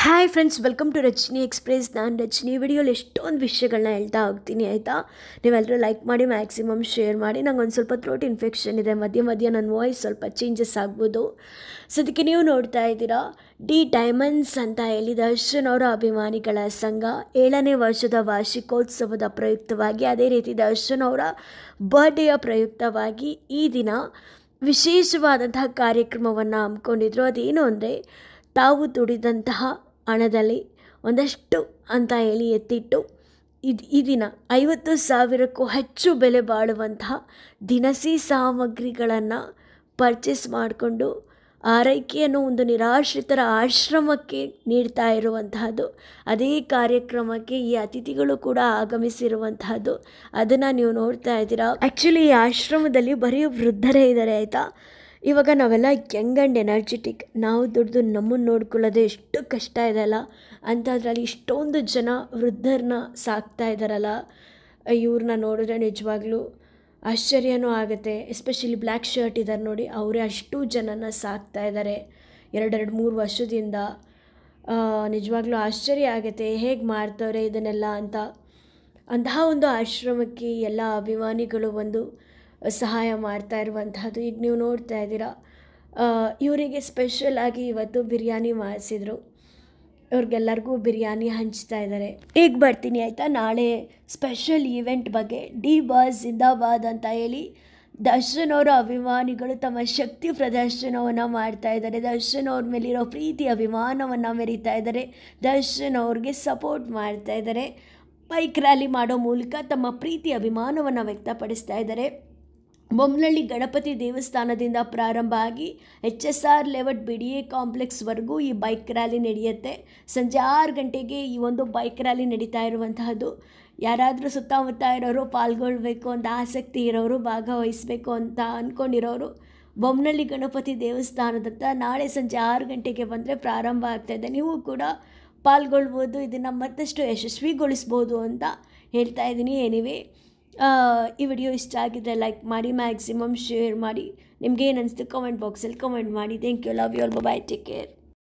Hi friends welcome to Rachani express ನಾನು ರಚನಿ ವಿಡಿಯೋಲಿ ಎಷ್ಟೊಂದು ವಿಷಯಗಳನ್ನ ಹೇಳ್ತಾ ಹೋಗ್ತೀನಿ, ಆಯಿತಾ? ನೀವೆಲ್ಲರೂ ಲೈಕ್ ಮಾಡಿ ಮ್ಯಾಕ್ಸಿಮಮ್ ಶೇರ್ ಮಾಡಿ. ನಂಗೆ ಒಂದು ಸ್ವಲ್ಪ ಥ್ರೋಟ್ ಇನ್ಫೆಕ್ಷನ್ ಇದೆ. ಮಧ್ಯ ಮಧ್ಯ ನನ್ನ ವಾಯ್ಸ್ ಸ್ವಲ್ಪ ಚೇಂಜಸ್ ಆಗ್ಬೋದು. ಸೊ ಅದಕ್ಕೆ ನೀವು ನೋಡ್ತಾ ಇದ್ದೀರಾ ಡಿ ಡೈಮಂಡ್ಸ್ ಅಂತ ಹೇಳಿ ದರ್ಶನ್ ಅವರ ಅಭಿಮಾನಿಗಳ ಸಂಘ. ಏಳನೇ ವರ್ಷದ ವಾರ್ಷಿಕೋತ್ಸವದ ಪ್ರಯುಕ್ತವಾಗಿ ಅದೇ ರೀತಿ ದರ್ಶನ್ ಅವರ ಬರ್ಡೇಯ ಪ್ರಯುಕ್ತವಾಗಿ ಈ ದಿನ ವಿಶೇಷವಾದಂತಹ ಕಾರ್ಯಕ್ರಮವನ್ನು ಹಮ್ಮಿಕೊಂಡಿದ್ರು. ಅದೇನು ಅಂದರೆ ತಾವು ದುಡಿದಂತಹ ಹಣದಲ್ಲಿ ಒಂದಷ್ಟು ಅಂತ ಹೇಳಿ ಎತ್ತಿಟ್ಟು ಇದು ಈ ದಿನ ಐವತ್ತು ಸಾವಿರಕ್ಕೂ ಹೆಚ್ಚು ಬೆಲೆ ಬಾಳುವಂತಹ ದಿನಸಿ ಸಾಮಗ್ರಿಗಳನ್ನು ಪರ್ಚೇಸ್ ಮಾಡಿಕೊಂಡು ಆರೈಕೆಯನ್ನು ಒಂದು ನಿರಾಶ್ರಿತರ ಆಶ್ರಮಕ್ಕೆ ನೀಡ್ತಾ ಇರುವಂತಹದ್ದು. ಅದೇ ಕಾರ್ಯಕ್ರಮಕ್ಕೆ ಈ ಅತಿಥಿಗಳು ಕೂಡ ಆಗಮಿಸಿರುವಂತಹದ್ದು. ಅದನ್ನು ನೀವು ನೋಡ್ತಾ ಇದ್ದೀರಾ. ಆ್ಯಕ್ಚುಲಿ ಈ ಆಶ್ರಮದಲ್ಲಿ ಬರೀ ವೃದ್ಧರೇ ಇದ್ದಾರೆ ಆಯಿತಾ? ಇವಾಗ ನಾವೆಲ್ಲ ಯಂಗ್ ಆ್ಯಂಡ್ ಎನರ್ಜೆಟಿಕ್ ನಾವು ದುಡ್ದು ನಮ್ಮನ್ನು ನೋಡ್ಕೊಳ್ಳೋದೇ ಎಷ್ಟು ಕಷ್ಟ ಇದೆಯಲ್ಲ ಅಂಥದ್ರಲ್ಲಿ ಇಷ್ಟೊಂದು ಜನ ವೃದ್ಧರನ್ನ ಸಾಕ್ತಾ ಇದ್ದಾರಲ್ಲ ಇವ್ರನ್ನ ನೋಡಿದ್ರೆ ನಿಜವಾಗ್ಲೂ ಆಶ್ಚರ್ಯನೂ ಆಗುತ್ತೆ. ಎಸ್ಪೆಷಲಿ ಬ್ಲ್ಯಾಕ್ ಶರ್ಟ್ ಇದ್ದಾರೆ ನೋಡಿ, ಅವರೇ ಅಷ್ಟು ಜನನ ಸಾಕ್ತಾ ಇದ್ದಾರೆ ಎರಡೆರಡು ಮೂರು ವರ್ಷದಿಂದ. ನಿಜವಾಗ್ಲೂ ಆಶ್ಚರ್ಯ ಆಗುತ್ತೆ. ಹೇಗೆ ಮಾಡ್ತವ್ರೆ ಇದನ್ನೆಲ್ಲ ಅಂತ. ಅಂತಹ ಒಂದು ಆಶ್ರಮಕ್ಕೆ ಎಲ್ಲ ಅಭಿಮಾನಿಗಳು ಒಂದು ಸಹಾಯ ಮಾಡ್ತಾ ಇರುವಂತಹದ್ದು ಈಗ ನೀವು ನೋಡ್ತಾ ಇದ್ದೀರಾ. ಇವರಿಗೆ ಸ್ಪೆಷಲ್ ಆಗಿ ಇವತ್ತು ಬಿರಿಯಾನಿ ಮಾಡಿಸಿದ್ರು. ಅವ್ರಿಗೆಲ್ಲರಿಗೂ ಬಿರಿಯಾನಿ ಹಂಚ್ತಾ ಇದ್ದಾರೆ. ಈಗ ಬರ್ತೀನಿ ಆಯಿತಾ? ನಾಳೆ ಸ್ಪೆಷಲ್ ಈವೆಂಟ್ ಬಗ್ಗೆ. ಡಿ ಬಾಸ್ ಜಿಂದಾಬಾದ್ ಅಂತ ಹೇಳಿ ದರ್ಶನ್ ಅವರ ಅಭಿಮಾನಿಗಳು ತಮ್ಮ ಶಕ್ತಿ ಪ್ರದರ್ಶನವನ್ನು ಮಾಡ್ತಾ ಇದ್ದಾರೆ. ದರ್ಶನ್ ಅವ್ರ ಮೇಲಿರೋ ಪ್ರೀತಿ, ಅಭಿಮಾನವನ್ನು ಮೆರೀತಾ ಇದ್ದಾರೆ. ದರ್ಶನ್ ಅವ್ರಿಗೆ ಸಪೋರ್ಟ್ ಮಾಡ್ತಾ ಇದ್ದಾರೆ. ಬೈಕ್ ರ್ಯಾಲಿ ಮಾಡೋ ಮೂಲಕ ತಮ್ಮ ಪ್ರೀತಿ, ಅಭಿಮಾನವನ್ನು ವ್ಯಕ್ತಪಡಿಸ್ತಾ ಇದ್ದಾರೆ. ಬೊಮ್ಮನಹಳ್ಳಿ ಗಣಪತಿ ದೇವಸ್ಥಾನದಿಂದ ಪ್ರಾರಂಭ ಆಗಿ H S R layout B D A ಕಾಂಪ್ಲೆಕ್ಸ್ವರೆಗೂ ಈ ಬೈಕ್ ರ್ಯಾಲಿ ನಡೆಯುತ್ತೆ. ಸಂಜೆ ಆರು ಗಂಟೆಗೆ ಈ ಒಂದು ಬೈಕ್ ರ್ಯಾಲಿ ನಡೀತಾ ಇರುವಂತಹದ್ದು. ಯಾರಾದರೂ ಸುತ್ತಮುತ್ತ ಇರೋರು ಪಾಲ್ಗೊಳ್ಬೇಕು ಅಂತ ಆಸಕ್ತಿ ಇರೋರು, ಭಾಗವಹಿಸಬೇಕು ಅಂತ ಅಂದ್ಕೊಂಡಿರೋರು ಬೊಮ್ಮನಹಳ್ಳಿ ಗಣಪತಿ ದೇವಸ್ಥಾನದತ್ತ ನಾಳೆ ಸಂಜೆ ಆರು ಗಂಟೆಗೆ ಬಂದರೆ ಪ್ರಾರಂಭ ಆಗ್ತಾಯಿದೆ ನೀವು ಕೂಡ ಪಾಲ್ಗೊಳ್ಬೋದು, ಇದನ್ನು ಮತ್ತಷ್ಟು ಯಶಸ್ವಿಗೊಳಿಸ್ಬೋದು ಅಂತ ಹೇಳ್ತಾ ಇದ್ದೀನಿ. ಎನಿವೆ ಈ ವಿಡಿಯೋ ಇಷ್ಟ ಆಗಿದ್ದರೆ ಲೈಕ್ ಮಾಡಿ ಮ್ಯಾಕ್ಸಿಮಮ್ ಶೇರ್ ಮಾಡಿ. ನಿಮ್ಗೆ ಏನು ಅನಿಸ್ತು ಕಮೆಂಟ್ ಬಾಕ್ಸಲ್ಲಿ ಕಮೆಂಟ್ ಮಾಡಿ. Thank you love you all bye take care